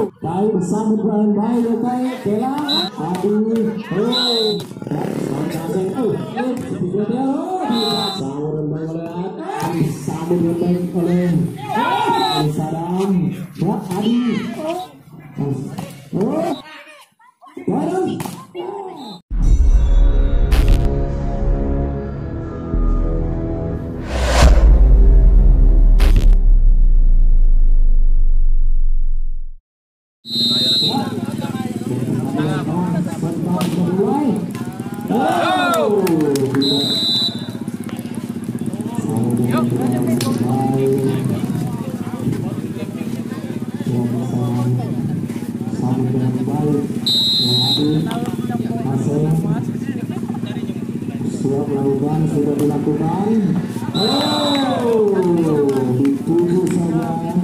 Tahu bersambut dengan baik kayak Kela. Aduh. Oh. Sampai oh. Oh. Sambut dengan baik oleh Adi. Sambut dengan baik oleh Sadam. Ya Adi. Siap melakukan, sudah dilakukan. Oh, dituju saja.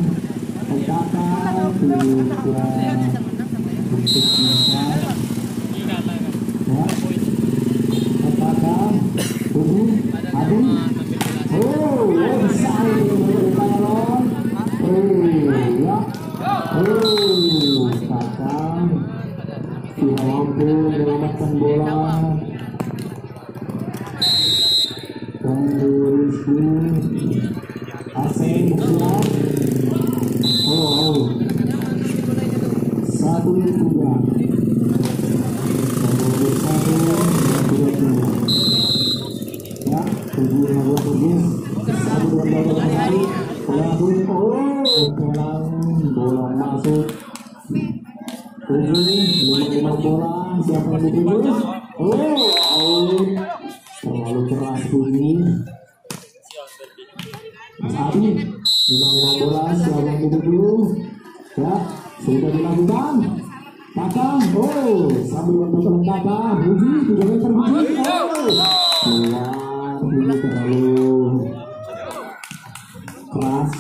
Pendata juga untuk bisa ya apakah tubuh aduh satu dua. Ya tujuh satu lalu oh bola lima lima bola. Siapa yang oh terlalu keras lima lima bola. Siapa yang ya sudah dilakukan. Kakak, oh, sambil menonton kakak, Buji, tiga meter Buji, oh, ini terlalu keras.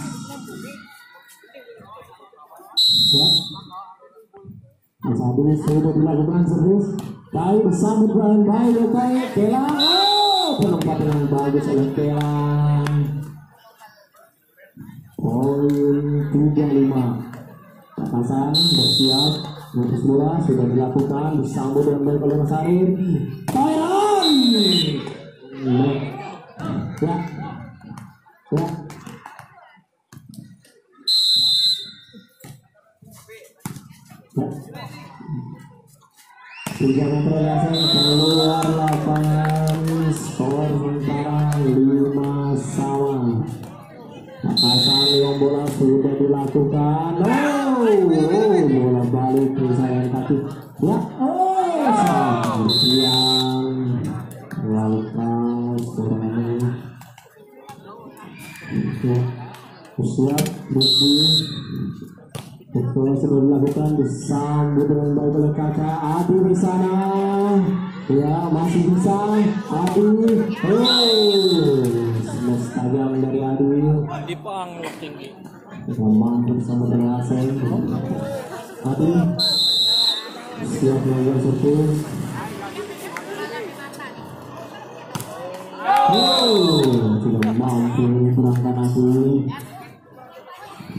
Ya, Mas Adi sudah dilakukan serius, baik bersambut dengan baik, ya kayak Kela, oh, penempatan yang bagus oleh Kela. Poin tiga lima. Atasan bersiap Mutus bola sudah dilakukan disambut dengan baik oleh Mas Arif. Thailand. Ya. Ya. Ya. Tiga meter dasar keluar lapangan skor sementara lima sama. Atasan yang bola sudah dilakukan. Oh bola balik ke sayang kaki. Ya, oh, salah siang. Keras kurangnya. Ya, siap bersih. Betul sudah dilakukan disambut dengan baik oleh kakak Adi di sana. Ya masih bisa Adi. Oh, tajam dari Adi. Di panglok tinggi. Roman bersama dengan Aseng. Adi siap melakukan servis. Oh, mampu Adi.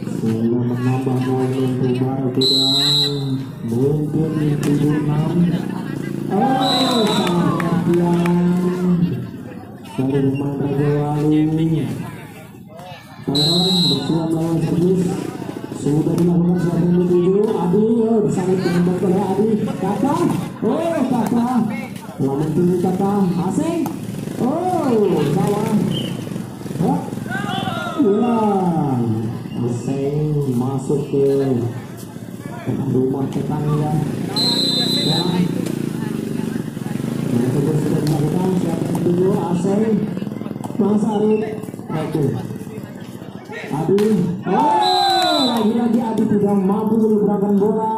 Sehingga menambah momentum baru tidak mungkin tujuh enam. Oh, sangat perhatian dari Raja kakak oh kakak selamat tinggi kakak asing oh kawan oh ya asing masuk ke rumah tetangga ya yang kedua sudah dilakukan siapa dituju asing Mas Arif oke Adi, oh lagi-lagi Adi tidak mampu menyeberangkan bola.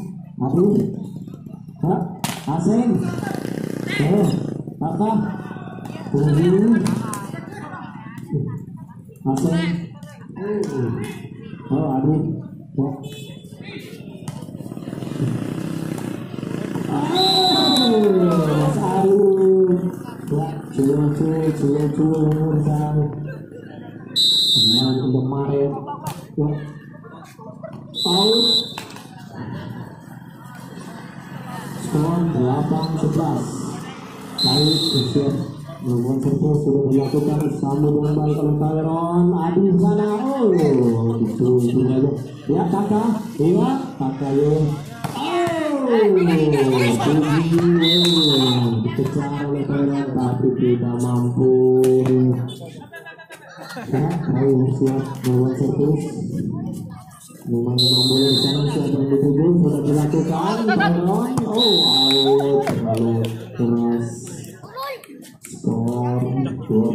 Adi Hah? Aseng Oh, apa? Tunggu Aseng Oh, Adi Oh. Oh, Ya, Ya 8-11 Baik, usia Nomor servis sudah dilakukan sama dengan baik oleh Tyron Adi di sana Oh, itu itu aja. Ya kakak, iya kakak ya. Oh, dikejar oleh Tyron tapi tidak mampu. Ya, baik siap. Nomor servis. Memang memang sana siapa yang dituju sudah dilakukan Tyron Oh,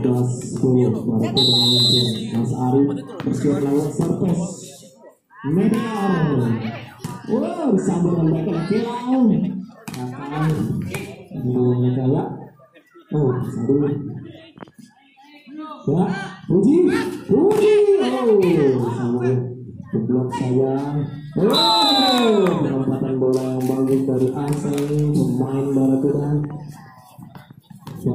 12 10 baru dengan Mas Ari bersiap lewat servis Medar wow baik oleh Kilau akan kaya oh Sari ya Puji Puji. Oh sama Keblok sayang oh penempatan bola yang bagus dari Aseng pemain Barakuda ya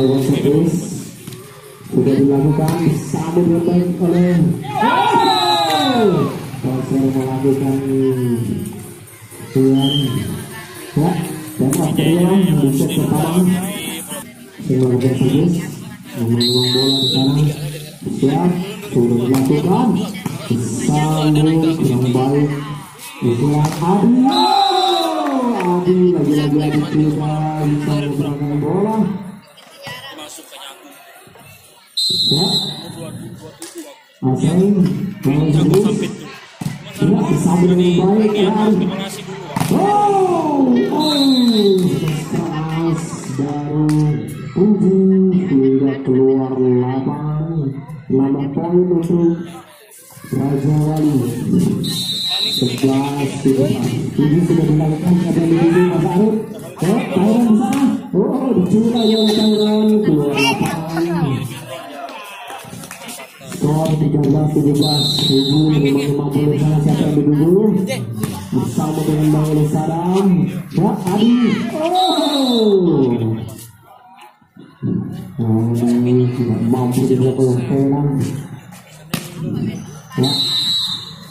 gawang servis sudah dilakukan sambut dengan baik oleh Pasir melakukan Tuan ya Dapat peluang di set pertama Semua servis bola di sana Sudah dilakukan. Sambut yang baik Itulah Adi Adi lagi-lagi Adi tidak bisa bola Ya. Oke, main terus. Ya, disambut dengan baik ya. dulu. oh, keras baru Puji hingga keluar lapang, Lama poin untuk Raja Wali. Sebelas tidak. Ini sudah dilakukan pada minggu Mas Arif. Ya, oh, Taiwan di. Oh, dicuri yang Taiwan keluar lapangan. 13.750 siapa yang dulu bersama dengan Bang Ulu Sadam Adi Oh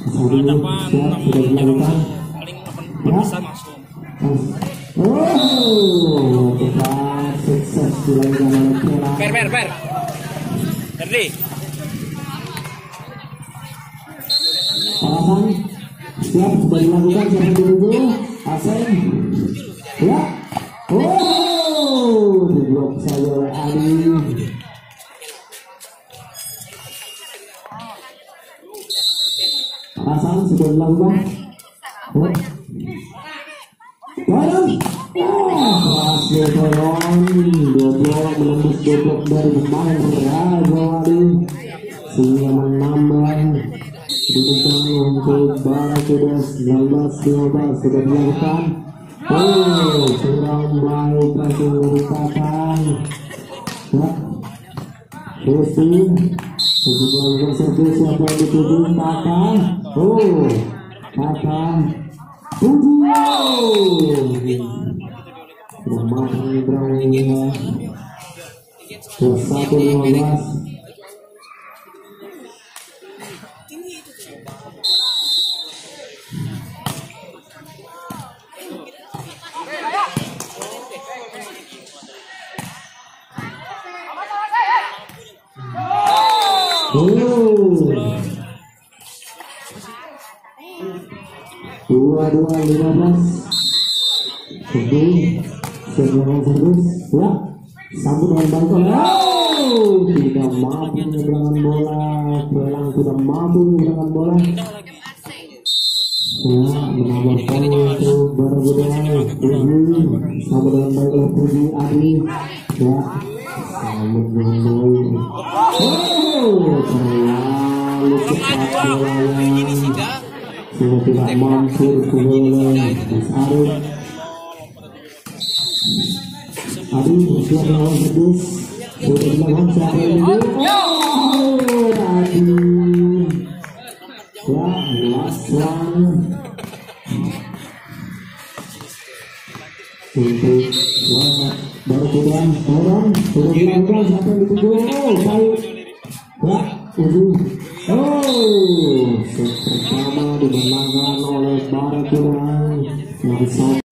Oh, tidak mampu. Ya, sudah dilakukan. Oh, tepat sukses oleh Pera. Per, per, per. Terdi. Alasan siap sudah dilakukan siapa dulu Aseng. Ya. Oh diblok saja oleh Ali Alasan sudah dilakukan? Oh. Barang Oh, berhasil Toyon Dua blok menembus dua blok dari menambah Diberikan untuk Barakuda 19-15 sudah dilakukan. Oh, kurang baik langsung merupakan. Ya. Shooting. Untuk melakukan servis siapa yang dituju. Oh. Sudah matang Ibrahim ini ya. Satu lima belas. Dua lima belas. Sebelum sebelum servis ya sambut dengan baik oh tidak mampu menyeberangkan bola Belang tidak mampu menyeberangkan bola ya menambah poin untuk Barabudaya Puji sambut dengan baik oleh Puji Adi ya sambut dengan baik oh terlalu cepat bolanya sudah tidak mampu oleh Mas Arif Adi siap melawan sedus sudah dilakukan siapa ini last one untuk wah baru kemudian orang sudah dilakukan siapa yang baik ya ujung oh set pertama dimenangkan oleh Barakuda yang